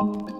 you